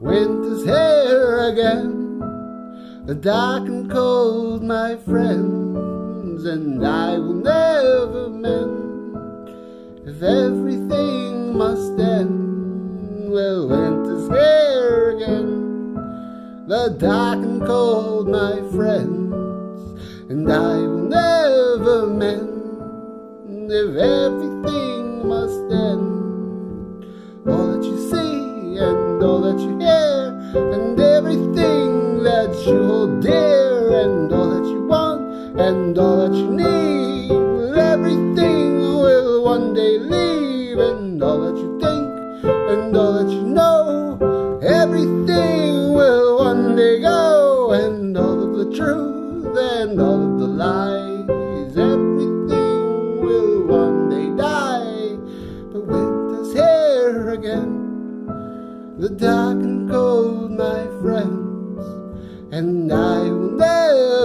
Winter's here again, the dark and cold, my friends, and I will never mend if everything must end. Well, winter's here again, the dark and cold, my friends, and I will never mend if everything must end. And all that you need. Well, everything will one day leave, and all that you think and all that you know, everything will one day go, and all of the truth and all of the lies, everything will one day die. But winter's here again the dark and cold, my friends, and I will never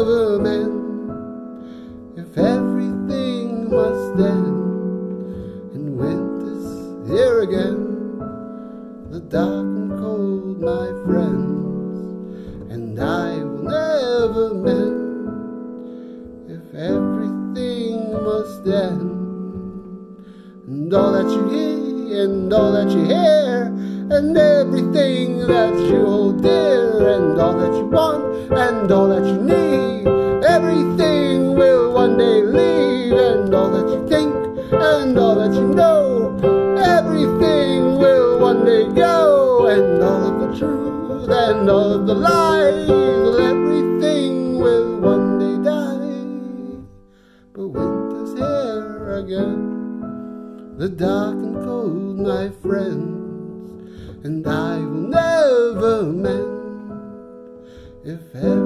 again, the dark and cold, my friends, and I will never mend if everything must end. And all that you hear and all that you hear and everything that you hold dear and all that you want and all that you need everything will one day leave and all that you think and all that you know day go and all of the truth and all of the lies everything will one day die. But winter's here again the dark and cold my friends and I will never mend. If ever